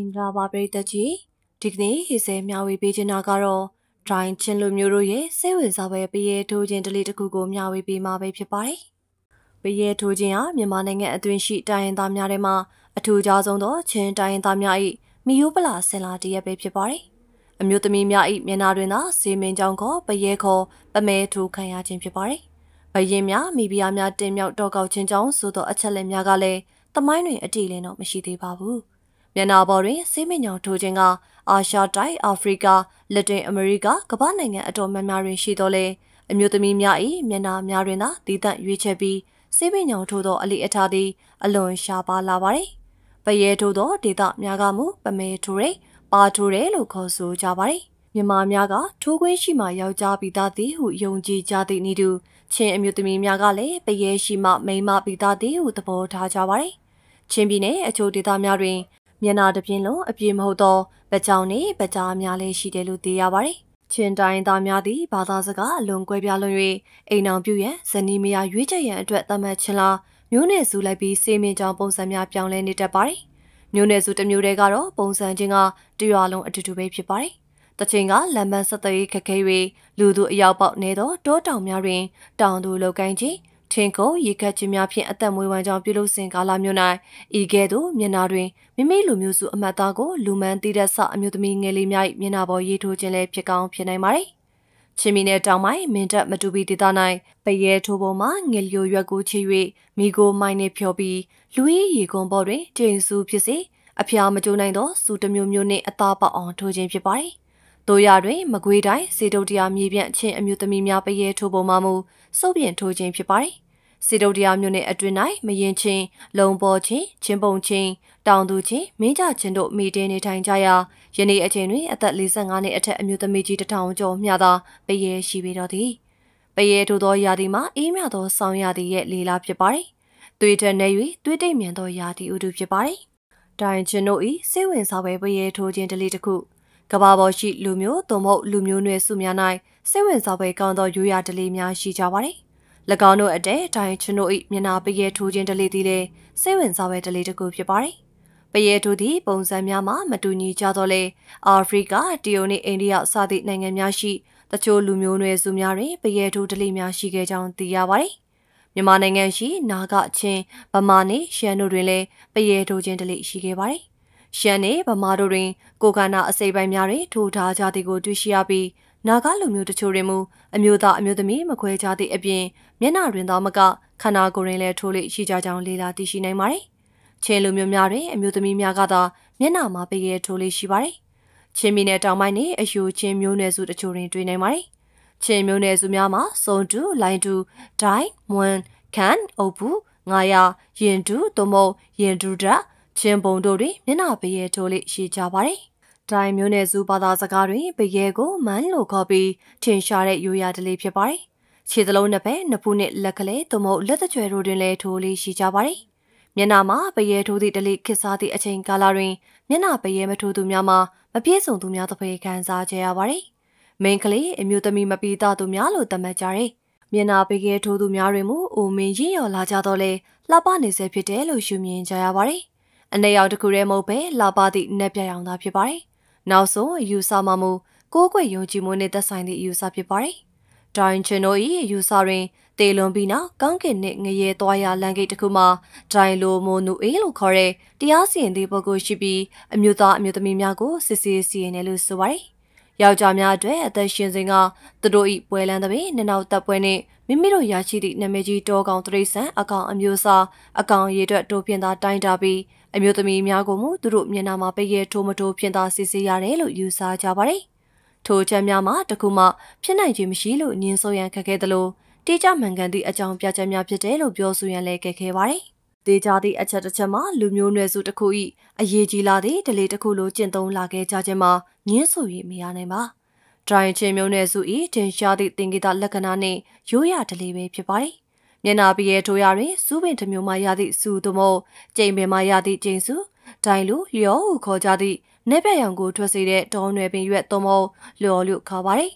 င်္ဂလာပါပရိသတ်ကြီးဒီကနေ့ဟေဆဲမျှဝေပေးချင်တာကတော့ဒရိုင်းချင်းလူမျိုးတို့ရဲ့စိတ်ဝင်စားပွဲပရဲထိုးခြင်းတလေးတစ်ခုကိုမျှဝေပေးမှာပဲဖြစ်ပါတယ်ပရဲထိုးခြင်းဟာမြန်မာနိုင်ငံအတွင်းရှိတိုင်းရင်းသားများထဲမှာအထူးခြားဆုံးသောချင်းတိုင်းရင်းသားများ၏မီယိုပလာဆင်လာတရက်ပဲဖြစ်ပါတယ်အမျိုးသမီးများ၏မျက်နှာတွင်သာစေမင်းကြောင့်ခေါ်ပရဲခေါ်ပမဲထိုးခံရခြင်းဖြစ်ပါတယ်ဘရင်များမိဖုရားများတင်မြောက်တော့ကောက်ခြင်းကြောင့်ဆိုသောအချက်လက်များကလည်းတမိုင်းတွင်အတိအလင်းတော့မရှိသေးပါဘူး မျက်နှာပေါ်တွင်ဆေးမညောင်ထိုးခြင်းကအာရှတိုက်အာဖရိကလက်တင်အမေရိကကမ္ဘာနိုင်ငံအတော်များများတွင်ရှိတော်လဲအမျိုးသမီးများ၏မျက်နှာများတွင်သာတည်တံ့ရွေးချယ်ပြီးဆေးမညောင်ထိုးသောအလိအထားသည် အလွန်ရှားပါလာပါသည်ပရဲထိုးသောဒေတာများကမူပမဲထိုးရဲပါထိုးရဲလို့ခေါ်ဆိုကြပါသည်မြန်မာများကထိုးခွင်းရှိမှယောက်ျားပိသားသည်ဟုယုံကြည်ကြသည့်ဤသူချင်းအမျိုးသမီးများကလည်းပရဲရှိမှမိန်းမပိသားသည်ဟုသဘောထားကြပါသည်ချင်းပြည်နယ်အချို့ဒေသများတွင် မျက်နာတစ်ပြင်းလုံးအပြည့်မဟုတ်သောဗကြောင်နှင့်ဗကြားများလည်းရှိတယ်လို့သိရပါတယ်။ချင်းတိုင်းသားများသည်ဘာသာစကားအလွန်ကွဲပြားလွန်၍အိမ်အောင်ပြုရန်ဇနီးမယားရွေးချယ်ရန်အတွက်သတ်မှတ်ခြင်းလားမျိုးနွယ်စုလိုက်ပြီးစေမင်းကြောင်ပုံစံများပြောင်းလဲနေတတ်ပါတယ်။မျိုးနွယ်စုတစ်မျိုးတည်းကတော့ပုံစံချင်းကတရွာလုံးအတူတူပဲဖြစ်ပါတယ်။တချိန်ကလမ်းမဆက်သွယ်ခက်ခဲ၍လူသူအယောက်ပေါက်နေသောတောတောင်များတွင်တောင်သူလောက်ကိုင်းခြင်း ထင်ကုန်ရေခတ်ခြင်းများဖြင့်အသက်မွေးဝမ်းကြောင်းပြုလုပ်စဉ်ကာလမျိုး၌ဤကဲ့သို့မျက်နာတွင်မိမိလူမျိုးစုအမတ်သားကိုလူမှန်တည်တဲ့ဆအမျိုးသမီးငယ်လေးများ၏မျက်နာပေါ်ရေးထိုးခြင်းလည်းဖြစ်ကောင်းဖြစ်နိုင်ပါသည်။ချင်းမီနယ်တောင်ပိုင်းမင်းတပ်မတူပီဒေသ၌ပရဲထိုးပေါ်မှငယ်လျိုရွက်ကိုချီ၍မိကိုမိုင်းနှင့်ဖြောပြီးလူ၏ရေကွန်ပေါ်တွင်ကျိန်စုဖြစ်စေအဖျားမကြိုးနိုင်သောစုတမျိုးမျိုးနှင့်အသားပေါအောင်ထိုးခြင်းဖြစ်ပါသည်။ တို့ရတွင် မကွေးတိုင်းစေတုတ်တရားမြေပြန့်ချင်းအမျိုးသမီးများပရဲထိုးပေါ်မှမူစုပ်ပြင်ထိုးခြင်းဖြစ်ပါသည်။စေတုတ်တရားမျိုးနဲ့အတွင်၌မရင်ချင်းလုံပေါ်ချင်းချင်းပုံချင်းတောင်သူချင်းမင်းကြချင်းတို့မိတင်းနေထိုင်ကြရာယနေ့အချိန်တွင်အသက်45နှစ်အထက်အမျိုးသမီးကြီးတထောင်ကျော်မျှသာပရဲရှိပေတော်သည်ပရဲထို့သောယာတီမှာအေးမြသောဆောင်းရာတီရဲ့လေလာဖြစ်ပါတယ်သွေးထက်နေ၍သွေးတိတ်မြန်သောယာတီဥတုဖြစ်ပါတယ်တိုင်ချင်းတို့ဤစိတ်ဝင်စားပွဲပရဲထိုးခြင်းတလေးတစ်ခု ကဘာပေါ်ရှိလူမျိုးသို့မဟုတ်လူမျိုးနွယ်စုများ၌စိတ်ဝင်စားပွဲကောင်းသောရိုးရာတလေးများရှိကြပါတယ်၎င်းတို့အတဲတိုင်းကျွန်တို့၏မျက်နာပရဲထိုးခြင်းတလေးသည်လည်းစိတ်ဝင်စားပဲတလေးတစ်ခုဖြစ်ပါတယ်။ပရဲထိုးသည့်ပုံစံများမှာမတူညီကြတော့လေအာဖရိကတရုတ်နှင့်အိန္ဒိယစသည့်နိုင်ငံများရှိတချို့လူမျိုးနွယ်စုများတွင်ပရဲထိုးတလေးများရှိခဲ့ကြောင်းသိရပါတယ်။မြန်မာနိုင်ငံရှိနာဂချင်းဗမာနှင့်ရှမ်းတို့တွင်လည်းပရဲထိုးခြင်းတလေးရှိခဲ့ပါတယ်။ ရှမ်းနှင့်ဗမာတို့တွင် ကိုကနာအစိပ်ပိုင်းများတွင်ထိုးထားကြသည်ကိုတွေ့ရှိရပြီးနာဂလူမျိုးတချို့တွင်မူအမျိုးသားအမျိုးသမီးမခွဲခြားသည့်အပြင်မျက်နှာတွင်သောမကခန္ဓာကိုယ်တွင်လည်းထိုးလိရှိကြကြောင်းလေ့လာသိရှိနိုင်ပါတယ်။ချင်းလူမျိုးများတွင်အမျိုးသမီးများကသာမျက်နှာမှာပရဲထိုးလိရှိပါတယ်။ချင်းမီနယ်တောင်ပိုင်းနှင့်အယူချင်းမျိုးနွယ်စုတချို့တွင်တွေ့နိုင်ပါတယ်။ချင်းမျိုးနွယ်စုများမှာစုံတူလိုင်းတူဒိုင်မွန်ခန်အုပ်ဘူးငါရရင်တူသို့မဟုတ်ရင်တူဒ ချင်းပုံတို့တွင်မျက်နှာပရဲထိုးလိရှိကြပါတယ်တိုင်းမျိုးနယ်စုဘာသာစကားတွင်ပရဲကိုမန်းလို့ခေါ်ပြီးထင်ရှားတဲ့ရိုးရာဓလေ့ဖြစ်ပါတယ်။ခြေသလုံးနှစ်ဖက်နှစ်ဖူးနဲ့လက်ကလေးသို့မဟုတ်လက်တကြွယ်တို့တွင်လည်းထိုးလေးရှိကြပါတယ်။မျက်နှာမှာပရဲထိုးသည့်ဓလေ့ခေတ်စားသည့်အချိန်ကာလတွင်မျက်နှာပရဲမထိုးသူများမှာမပြည့်စုံသူများသဖွယ်ခံစားကြရပါတယ်။မိန်းကလေးအမျိုးသမီးမပီးသားသူများလို့သတ်မှတ်ကြတယ်။မျက်နှာပရဲထိုးသူများတွင်မူအိုမင်းရင့်ရော်လာကြတော့လေလှပနေစေဖြစ်တယ်လို့ရှုမြင်ကြရပါတယ်။ အနေရောက်တစ်ခုတည်းမဟုတ်ပဲလှပသည့်နက်ပြရောင်သာဖြစ်ပါတယ်နောက်ဆုံးအယူဆမှမူကိုးကွယ်ယုံကြည်မှုနဲ့သက်ဆိုင်သည့်အယူဆဖြစ်ပါတယ်။ဒိုင်ချင်တို့၏အယူဆတွင်တေလွန်ပြီးနောက်ကောင်းကင်နှင့်ငရဲသွားရလမ်းဂိတ်တစ်ခုမှာဒိုင်လိုမိုနူအေလို့ခေါ်တဲ့တရားစီရင်သည့်ပုဂ္ဂိုလ်ရှိပြီးအမျိုးသားအမျိုးသမီးများကိုစစ်ဆေးစီရင်တယ်လို့ဆိုပါတယ်။ ယောက်ျားများအတွက်အသက်ရှင်စဉ်ကသူတို့၏ပွဲလန်းသဖြင့်နှစ်နောက်တပ်ပွဲနှင့်မိမိတို့ရရှိသည့်နာမည်ကြီးတောကောင်တရိษံအကောင်အမျိုးအစားအကောင်ရည်အတွက်တိုးပြင်းသာတိုင်းတာပြီးအမျိုးသမီးများကိုမူသူတို့မျက်နှာမှာပိရဲထိုးမထိုးဖြင်းသာစစ်ဆေးရတယ်လို့ယူဆကြပါတယ်။ထိုချက်များမှာတခုမှဖြစ်နိုင်ခြင်းမရှိလို့ညင်းဆိုရန်ခက်ခဲသလိုတေးကြမှန်ကန်သည့်အကြောင်းပြချက်များဖြစ်တယ်လို့ပြောဆိုရန်လည်းခက်ခဲပါတယ်။ တေးကြသည့်အချက်တစ်ချက်မှာလူမျိုးနွယ်စုတစ်ခု၏အရေးကြီးလာသည့်ဒလေတစ်ခုလိုကျင့်သုံးလာခဲ့ကြခြင်းမှာညင်းဆို၍မရနိုင်ပါ။ဒရိုင်ချင်းမျိုးနွယ်စု၏တင်ရှားသည့်သင်္ကေတလက္ခဏာနှင့်ရိုးရာဒလေပဲဖြစ်ပါတယ်။မျက်နာပရဲထိုးရတွင်စူးပင်တစ်မျိုးမှရသည့်စူသို့မဟုတ်ကျိန်ပင်မှရသည့်ကျိန်စုဒိုင်လူလျောဟုခေါ်ကြသည့်နေပြရောင်ကိုထွက်စေတဲ့တောနယ်ပင်ရွက်သို့မဟုတ်လျော်လို့ခေါ်ပါတယ်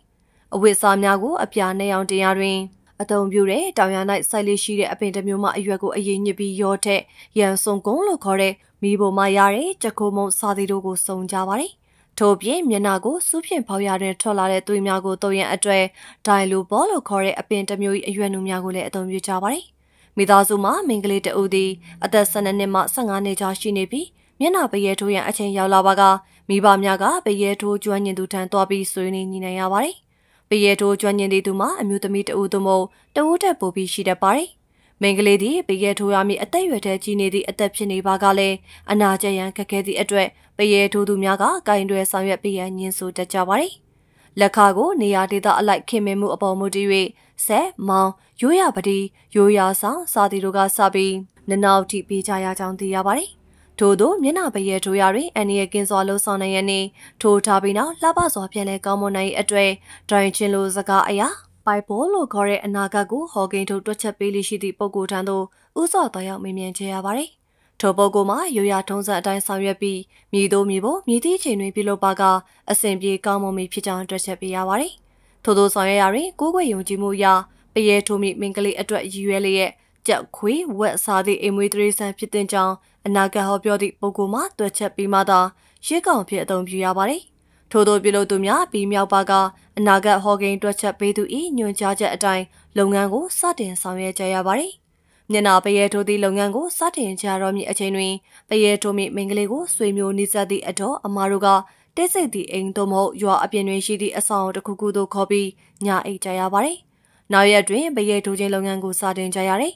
အဝတ်စားများကိုအပြာနဲ့ရောင်တင်ရတွင် အတုံပြူတဲ့တောင်ရ၌စိုက်လေးရှိတဲ့အပင်တစ်မျိုးမှအရွက်ကိုအရင်ညစ်ပြီးရောထက်ရန်စုံကုန်းလို့ခေါ်တဲ့မိဘမှရတဲ့ချက်ခိုးမုံစာသည်တို့ကိုစုံကြပါတယ်။ထို့ပြင်မျက်နာကိုစူးဖြင့်ဖောက်ရတဲ့ထွက်လာတဲ့သွေးများကိုတုံရန်အတွက်ဒိုင်လိုဘောလို့ခေါ်တဲ့အပင်တစ်မျိုး၏အရွက်နုများကိုလည်းအသုံးပြုကြပါတယ်။မိသားစုမှာမိန်းကလေးတဦးသည်အသက်12နှစ်မှ15နှစ်ကြားရှိနေပြီးမျက်နှာပရဲထိုးရန်အချိန်ရောက်လာပါကမိဘများကပရဲထိုးကျွမ်းကျင်သူထံသွားပြီးဆွေးနွေးညီနိုင်ရပါတယ်။ ပရဲထိုးကျွမ်းကျင်သူမှာအမျိုးသမီးတဦးသို့မဟုတ်တဦးတက်ပိုပြီးရှိတတ်ပါတယ်။မိန်းကလေးသည်ပရဲထိုးရမည့်အသက်အရွယ်ထဲကြီးနေသည့်အသက်ဖြစ်နေပါကလည်းအနာကျရန်ခက်ခဲသည့်အတွက်ပရဲထိုးသူများကကင်တွယ်ဆောင်ရွက်ပေးရန်ညှင်းဆိုတတ်ကြပါတယ်။လက်ခါကိုနေရာဒေသအလိုက်ခင်မင်မှုအပေါ်မူတည်၍ဆက်မောင်ရိုးရပတိရိုးရဆောင်စာတီတို့ကစပြီးနနောက်တိပေးကြရကြောင်းသိရပါတယ်။ ထို့သောမျက်နှာပရဲထိုးရတွင်အန်နီရဲ့ကင်းစွာလှုပ်ဆောင်နိုင်ရနေထိုးထားပြီးနောက်လှပစွာပြန်လဲကောင်းမွန်နိုင်အတွေ့ဒိုင်ချင်းလိုစကားအရာပိုက်ဘောလို့ခေါ်တဲ့အနာဂတ်ကိုဟော်ဂိန်ထုတ်တွက်ချက်ပေးလိရှိသည့်ပုံကိုယ်ထံသို့ဥစော်တော်ရောက်မေးမြန်းချရပါတယ်။ထိုပုံကိုမှာရိုးရာထုံးစံအတိုင်းဆောင်ရွက်ပြီးမြည်တို့မြည်ဖို့မြည်သည့်ချိန်တွင်ပြုလုပ်ပါကအစဉ်ပြေကောင်းမွန်ပြီဖြစ်ကြောင်းတွက်ချက်ပေးရပါတယ်။ထို့သောဆောင်ရွက်ရာတွင်ကိုယ်ွယ်ယုံကြည်မှုအရာပရဲထိုးမိမင်္ဂလိအတွက်ရည်ရွယ်လျက်ကြောက်ခွေဝက်စားသည့်အိမ်မွေးတရေဆန်ဖြစ်တဲ့ကြောင်း အနာဂတ်ဟောပြောသည့်ပုဂ္ဂိုလ်မှတွက်ချက်ပြီးမှသာရှေ့ကောင်ဖြစ်အသုံးပြုရပါတယ်။ထို့သောပြုလုပ်သူများပြီးမြောက်ပါကအနာဂတ်ဟောကိန်းတွက်ချက်ပေးသူ၏ညွှန်ကြားချက်အတိုင်းလုပ်ငန်းကိုစတင်ဆောင်ရွက်ကြရပါတယ်။မျက်နာပရဲထိုးသည့်လုပ်ငန်းကိုစတင်ကြတော့မည့်အချိန်တွင်ပရဲထိုးမည့်မိန်းကလေးကိုဆွေမျိုးနှိစက်သည့်အတော်အမားတို့ကတိတ်ဆိတ်သည့်အိမ်သို့မဟုတ်ရွာအပြင်တွင်ရှိသည့်အဆောင်တစ်ခုခုသို့ခေါ်ပြီးညအိတ်ကြရပါတယ်။နောက်ရက်တွင်ပရဲထိုးခြင်းလုပ်ငန်းကိုစတင်ကြရတယ်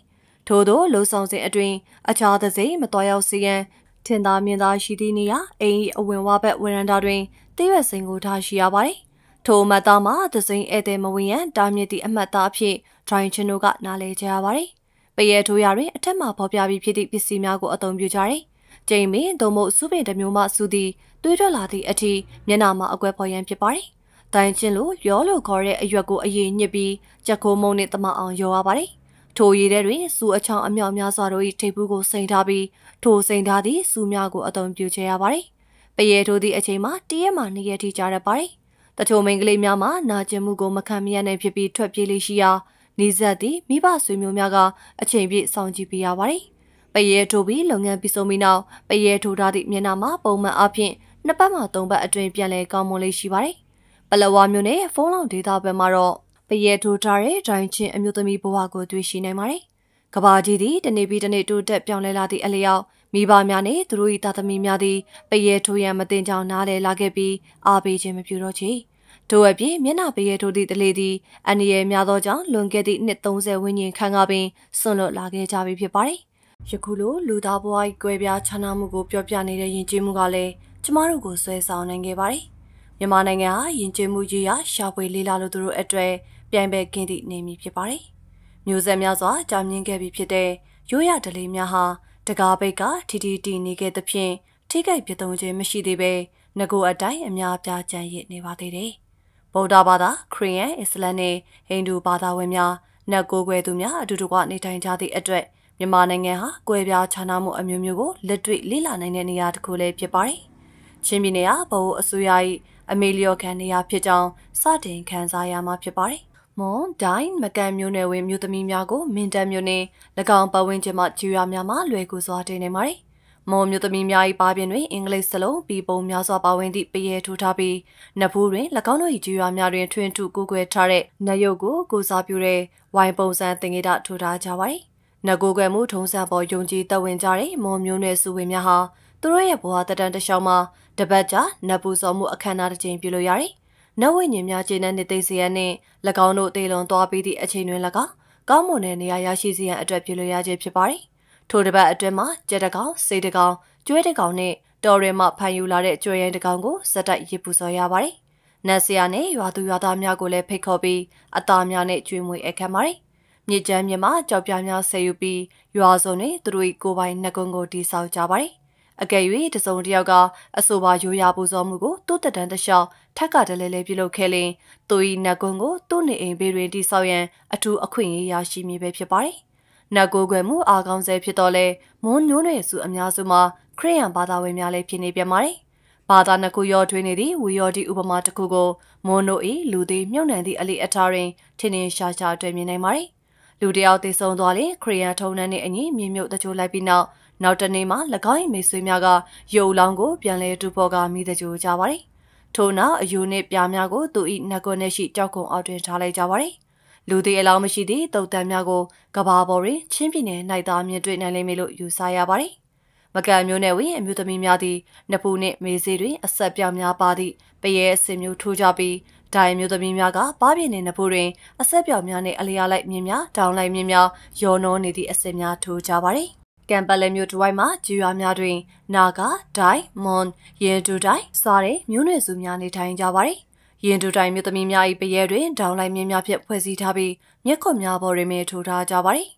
ထို့သောလှုံ့ဆော်စဉ်အတွင်းအခြားသစိမတော်ရောက်စီရန်ထင်သာမြင်သာရှိသည့်နေရာအိမ်အဝင်ဝဘက်ဝရန်တာတွင်တည့်ရွက်စိန်ကိုထားရှိရပါတယ်။ထိုအမတ်သားမှာသစိဧည့်သည်မဝင်ရန်တားမြစ်သည့်အမတ်သားအဖြစ်ဒရိုင်ချင်တို့ကနားလည်ကြရပါတယ်။ပရဲထိုးရတွင်အထက်မှဖော်ပြပြီးဖြစ်သည့်ပစ္စည်းများကိုအသုံးပြုကြတယ်။ကျိန်မင်းသို့မဟုတ်စုပင်တစ်မျိုးမှစုသည်တွေးထွက်လာသည့်အထိမျက်နာမှာအကွက်ဖော်ရန်ဖြစ်ပါတယ်။တိုင်ချင်းလိုရောလိုခေါ်တဲ့အရွက်ကိုအရင်ညစ်ပြီးကြက်ခိုးမုံနဲ့တမအောင်ရောရပါတယ် ထိုရည်ထဲတွင်စူအချောင်းအမြောက်များစွာတို့၏ထိပ်ဖူးကိုစိန်ထားပြီးထိုစိန်ထားသည့်စူများကိုအသုံးပြုချရပါသည်။ပရဲထိုးသည့်အချိန်မှာတရက်မှနှစ်ရက်ထိကြာရပါသည်။တချို့မိန်းကလေးများမှာနာကျင်မှုကိုမခံမရနိုင်ဖြစ်ပြီးထွက်ပြေးလေးရှိရာနေဆက်သည့်မိဘဆွေမျိုးများကအချိန်ပြည့်စောင့်ကြည့်ပေးရပါသည်။ပရဲထိုးပြီးလုပ်ငန်းပြီးဆုံးပြီးနောက်ပရဲထိုးထားသည့်မျက်နှာမှာပုံမှန်အဖြစ်နှစ်ပတ်မှသုံးပတ်အတွင်းပြန်လည်ကောင်းမွန်လေးရှိပါတယ်။ပလဝါမျိုးနဲ့ဖုန်းလောင်ဒေတာဘက်မှာတော့ ပရဲထိုးထားတဲ့ဒိုင်ချင်းအမျိုးသမီးဘဝကိုတွေ့ရှိနိုင်ပါတယ်။ကဘာကြီးသည်တနေ့ပြီးတနေ့တိုးတက်ပြောင်းလဲလာသည့်အလျောက်မိဘများနှင့်သူတို့၏သားသမီးများသည်ပရဲထိုးရန်မတင်ကြောင်နားလည်လာခဲ့ပြီးအားပေးခြင်းမပြုတော့ချေ။ထို့အပြင်မျက်နှာပရဲထိုးသည့်တလေသည်အန်ဒီရဲ့များသောကြောင့်လွန်ခဲ့သည့်နှစ်30ဝန်းကျင်ခန့်ကပင်ဆွန့်လွတ်လာခဲ့ကြပြီဖြစ်ပါတယ်။ယခုလိုလူသားဘဝ၏ကွဲပြားခြားနားမှုကိုပြောပြနေတဲ့ယဉ်ကျေးမှုကလည်းကျမတို့ကိုဆွဲဆောင်နိုင်ခဲ့ပါတယ်။မြန်မာနိုင်ငံဟာယဉ်ကျေးမှုကြီးရာရှာဖွေလေးလာလို့သူတို့အတွက် ပြိုင်ပဲကင်းသည့်နေမည်ဖြစ်ပါတယ်။မျိုးဆက်များစွာကြာမြင့်ခဲ့ပြီဖြစ်တဲ့ရိုးရဒလေးများဟာတကားပိတ်ကထီထီတီနေခဲ့သဖြင့်ထိခိုက်ပြသုံးခြင်းမရှိသေးပဲငကိုအတိုင်းအများပြားကြံ့ရစ်နေပါသေးတယ်။ဗုဒ္ဓဘာသာခရစ်ယာန်အစ္စလာမ်နဲ့ဟိန္ဒူဘာသာဝင်များနတ်ကိုယ်ွယ်သူများအတူတကွနေထိုင်ကြသည့်အတွက်မြန်မာနိုင်ငံဟာကွဲပြားခြားနားမှုအမျိုးမျိုးကိုလက်တွေ့လေ့လာနိုင်တဲ့နေရာတစ်ခုလည်းဖြစ်ပါတယ်။ချင်းပြည်နယ်ဟာဗဟိုအစိုးရ၏အမေလျော်ခံနေရာဖြစ်ကြောင်းစတင်ခန်းစားရမှာဖြစ်ပါတယ် မွန်ဒိုင်းမကန်မျိုးနယ်ဝင်မျိုးသမီးများကိုမင်းတပ်မျိုးနဲ့၎င်းပတ်ဝန်းကျင်မှကျူရများမှလွယ်ကူစွာတင်နေပါတယ်။မွန်မျိုးသမီးများ၏ပါပြင်တွင်အင်္ဂလိပ်စလုံးပြီးပုံများစွာပါဝင်သည့်ပရဲထိုးထားပြီးနဖူးတွင်၎င်းတို့၏ကျူရများတွင်ထွင်ထုကိုကွယ်ထားတဲ့နရုပ်ကိုကိုစားပြုတဲ့ဝိုင်ပုံစံတင်ကြတာထိုးထားကြပါတယ်။နကိုကွယ်မှုထုံးစံပေါ်ယုံကြည်သက်ဝင်ကြတဲ့မွန်မျိုးနယ်စုဝင်များဟာသူတို့ရဲ့ဘဝတတန်တလျှောက်မှာတပတ်ကြာနတ်ပူစော်မှုအခမ်းအနားတစ်ကြိမ်ပြုလုပ်ရတယ်။ နတ်ဝိညာဉ်များခြေနှံ့နေသိစေရနှင့်၎င်းတို့တေလွန်သွားပြီးသည့်အချိန်တွင်၎င်းကောင်းမွန်တဲ့နေရာရရှိစေရန်အတွက်ပြုလုပ်ရခြင်းဖြစ်ပါတယ်။ထိုတစ်ပတ်အတွင်းမှာကြက်တကောင်၊စိတ်တကောင်၊ကျွဲတကောင်နှင့်တော်ရဲမှဖန်ယူလာတဲ့ကျွဲရင်တကောင်ကိုစက်တိုက်ရစ်ပူစော်ရပါတယ်။နတ်ဆရာနဲ့ရွာသူရွာသားများကိုလည်းဖိတ်ခေါ်ပြီးအသားများနဲ့ကျွေးမွေးအခမ်းပါတယ်။မြေကျမ်းမြေမှာကြောက်ပြားများဆယ်ယူပြီးရွာစုံနဲ့သူတို့၏ကိုယ်ပိုင်နှကုံကိုတိဆောက်ကြပါတယ်။ အကယ်၍တစုံတစ်ယောက်ကအဆိုပါရိုးရာပူဇော်မှုကိုသူ့တတန်းတလျှောက်ထက်ကတလဲလဲပြုလုပ်ခဲ့ရင်သူ၏နတ်ကွန်ကိုသူ့နေအိမ်ဘေးတွင်တိဆောက်ရန်အထူးအခွင့်အရေးရရှိမည်ပဲဖြစ်ပါတယ်။နတ်ကိုယ်ွယ်မှုအာကောင်းဆဲဖြစ်တော့လဲမွန်ညိုးနယ်စုအများစုမှာခရိယန်ဘာသာဝင်များလည်းဖြစ်နေပြန်ပါတယ်။ပဘာသာနှစ်ခုရောထွေးနေသည့်ဝီယော်ဒီဥပမာတစ်ခုကိုမွန်နို၏လူသည်မြုပ်နှံသည့်အလေးအထားတွင်ထင်ထင်ရှားရှားတွေ့မြင်နိုင်ပါတယ်။လူတယောက်သေဆုံးသွားရင်ခရီးယန်ထုံနှန်းနှင့်အညီမြေမြုပ်တချို့လိုက်ပြီးနောက် နောက်တနေ့မှာ၎င်း၏မိတ်ဆွေများကရုပ်လောင်းကိုပြန်လဲတူပေါ်ကမိတကြိုကြပါတယ်။ထို့နောက်အယူနှင့်ပြားများကိုသူ၏နှက်ကွက်နှင့်ရှိကြောက်ကုံအောက်တွင်ထားလိုက်ကြပါတယ်။လူသည်အလောင်းမရှိသည့်တုတ်တန်းများကိုကဘာပေါ်တွင်ချင်းပြင်းနယ်နိုင်သားမြင်တွေ့နိုင်လိမ့်မယ်လို့ယူဆရပါတယ်။မကံမျိုးနယ်ဝင်အမျိုးသမီးများသည်နဖူနှင့်မေးစေတွင်အဆက်ပြောင်များပါသည့်ပရဲအစင်မျိုးထိုးကြပြီးဒိုင်မျိုးသမီးများကပါးပြင်းနေနဖူတွင်အဆက်ပြောင်များနှင့်အလျားလိုက်မြင်းများတောင်းလိုက်မြင်းများယောနောနေသည့်အစင်များထိုးကြပါသည် ကံပလဲမျိုးတဝိုက်မှာဂျူရွာများတွင် နာဂဒိုင်မွန်ရင်တူတိုင်စားတဲ့မျိုးနွယ်စုများနေထိုင်ကြပါသည်ရင်တူတိုင်မျိုးသမီးများ၏ပရဲတွင်ဒေါင်းလိုက်မြင်းများဖြင့်ဖွဲ့စည်းထားပြီးမျက်ခွများပေါ်တွင်ထိုးထားကြပါသည်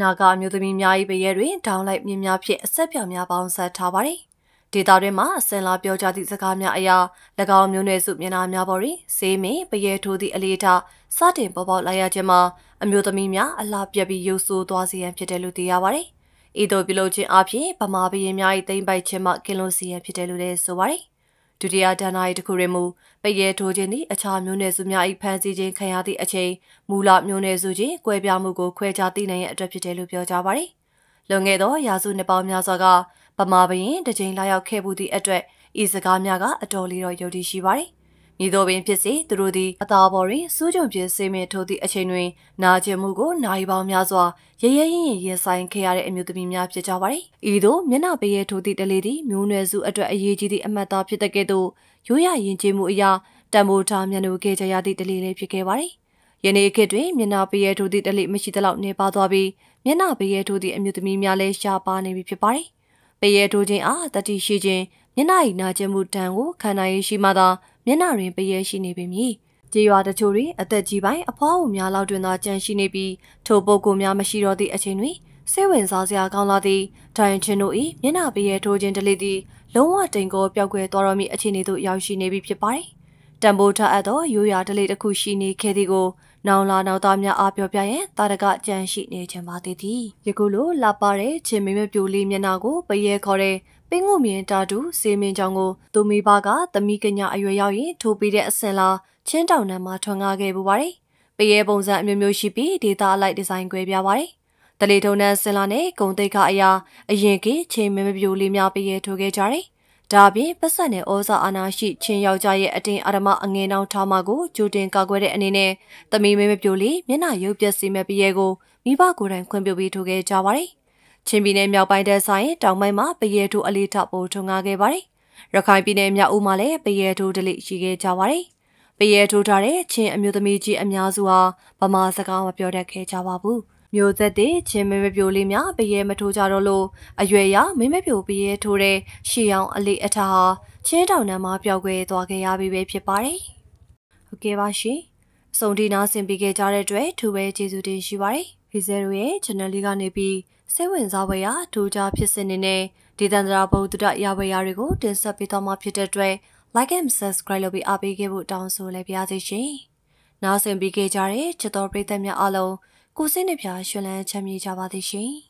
နာဂအမျိုးသမီးများ၏ပရဲတွင်ဒေါင်းလိုက်မြင်းများဖြင့်အဆက်ပြောင်များပေါင်းဆက်ထားပါသည်ဒေတာတွင်မှအစင်လာပြောကြသည့်စကားများအရာ၎င်းမျိုးနွယ်စုမျက်နှာများပေါ်တွင်ဆေးမင်းပရဲထိုးသည့်အလေးထားစတင်ပေါ်ပေါက်လာရခြင်းမှာအမျိုးသမီးများအလားပြက်ပြီးရုပ်ဆိုးသွားစေရန်ဖြစ်တယ်လို့သိရပါတယ်။ ဤသို့ပြုလုပ်ခြင်းအပြင်ဗမာဘရင်များ၏တိမ့်ပိုက်ခြင်းမှကင်းလွတ်စေရန်ဖြစ်တယ်လို့လည်းဆိုပါတယ်ဒုတိယဒဏ္ဍာရီတစ်ခုတွင်မူပရဲထိုးခြင်းသည်အခြားမျိုးနွယ်စုများ၏ဖန်ဆီးခြင်းခံရသည့်အချိန်မူလမျိုးနွယ်စုချင်းကွဲပြားမှုကိုခွဲခြားသိနိုင်ရန်အတွက်ဖြစ်တယ်လို့ပြောကြပါသည်။လွန်ခဲ့သောရာစုနှစ်ပေါင်းများစွာကဗမာဘရင်တစ်ချိန်လာရောက်ခဲ့မှုသည့်အတွက်ဤစကားများကအတော်လေးတော့ယုံကြည်ရှိပါသည် မည်သို့ပင်ဖြစ်စေသူတို့သည်အသာပေါ်တွင်စူးကြုံပြင်းစေမင်ထိုးသည့်အချိန်တွင်နာကျင်မှုကိုနိုင်ပေါင်းများစွာရရရင်ရင်ရင်ဆိုင်ခဲ့ရတဲ့အမျိုးသမီးများဖြစ်ကြပါသည်။ဤသို့မျက်နှာပေးရထိုးသည့်တလေးသည်မျိုးနွယ်စုအတွက်အရေးကြီးသည့်အမှတ်သားဖြစ်တဲ့ကဲ့သို့ရိုးရရင်ကျေးမှုအရာတံမိုးထားမျက်နှာခဲ့ကြရသည့်တလေးလေးဖြစ်ခဲ့ပါသည်။ယနေ့ခေတ်တွင်မျက်နှာပေးရထိုးသည့်တလေးမရှိသလောက်နေပါသွားပြီးမျက်နှာပေးရထိုးသည့်အမျိုးသမီးများလည်းရှားပါနေပြီဖြစ်ပါတယ်။ပေးရထိုးခြင်းအားတတိရှိခြင်း မျက်နှာ၏နာကျင်မှုတံကိုခံနိုင်ရရှိမှသာမျက်နှာတွင်ပရဲရှိနေပေမည်။ကြေးရွာတချို့တွင်အသက်ကြီးပိုင်းအဖွားအုံများလောက်တွင်သာကြန့်ရှိနေပြီးထိုပုဂ္ဂိုလ်များမရှိတော့သည့်အချိန်တွင်စိတ်ဝင်စားစရာကောင်းလာသည့်ဒိုင်ချင်းတို့၏မျက်နှာပရဲထိုးခြင်းတလေသည်လုံးဝတိမ်ကိုပျောက်ကွယ်သွားတော့မည့်အခြေအနေသို့ရောက်ရှိနေပြီဖြစ်ပါတယ်။တံပိုးထအပ်သောရိုးရာတလေတစ်ခုရှိနေခဲ့သည်ကို နောင်လာနောက်သားများအားပြောပြရန်တာရကကြံရှိနေခြင်းပါသေးသည်ယခုလိုလာပါတဲ့ချင်းမင်းမပြိုလေးမျက်နှာကိုပရဲခေါ်တဲ့ပင်းငုမြင်တာတူစေမင်းချောင်းကိုသူမိဘကသမီးကညာအရွယ်ရောက်ရင်ထိုးပေးတဲ့အစင်လာချင်းတောင်နံမှာထွန်ကားခဲ့ပူပါတယ်။ပရဲပုံစံအမျိုးမျိုးရှိပြီးဒေတာအလိုက်ဒီဇိုင်းကွဲပြားပါတယ်။တလေထုံနဲ့စင်လာနဲ့ဂုံတိတ်ကအရာအရင်ကချင်းမင်းမပြိုလေးများပရဲထိုးခဲ့ကြတယ်။ ဒါပြင်ပတ်ဆက်နဲ့ဩဇာအာဏာရှိချင်းယောက်ျားရဲ့အတင်းအာရမအငယ်နှောင်းထားမှကိုကြိုတင်ကာကွယ်တဲ့အနေနဲ့သမီးမင်းမပြိုလေးမျက်နှာရုပ်ပြက်စီမဲ့ပရဲကိုမိဘကိုယ်တိုင်ခွင့်ပြုပြီးထိုးခဲ့ကြပါတယ်ချင်းပြည်နယ်မြောက်ပိုင်းတဲ့ဆိုင်တောင်ပိုင်းမှာပရဲထိုးအလေးထပိုထုံငါခဲ့ပါတယ်။ရခိုင်ပြည်နယ်မြောက်ဦးမှာလည်းပရဲထိုးဒလိရှိခဲ့ကြပါတယ်။ပရဲထိုးထားတဲ့ချင်းအမျိုးသမီးကြီးအများစုဟာဗမာစကားမပြောတတ်ခဲ့ကြပါဘူး။ မျိုးသက်တဲ့ချင်းမင်းမပြိုလေးများပရဲမထိုးကြတော့လို့အရွယ်ရမင်းမပြိုပရဲထိုးတဲ့ရှီအောင်အလေးအထားဟာချင်းတောင်နံမှာပျောက်ကွယ်သွားခဲ့ရပြီပဲဖြစ်ပါတယ်။ဟုတ်ကဲ့ပါရှင်။စုံဒီနာဆင်ပေးခဲ့ကြတဲ့အတွက်ထူပဲကျေးဇူးတင်ရှိပါတယ်။ဖီဇယ်တို့ရဲ့ channel လေးကနေပြီးစိတ်ဝင်စားဖွယ်ရာဒူးကြဖြစ်စဉ်တွေနဲ့ဒေသန္တရာဘုဒ္ဓရဝယ်ရာတွေကိုတင်ဆက်ပေးသွားမှာဖြစ်တဲ့အတွက် like and subscribe လုပ်ပြီးအားပေးခဲ့ဖို့တောင်းဆိုလိုက်ပါရစေရှင်။နားဆင်ပြီးခဲ့ကြတဲ့ချစ်တော်ပရိသတ်များအားလုံး ကိုစိတ်နှပြရှင်လန်းချမ်းမြေ့ကြပါသည်ရှင်။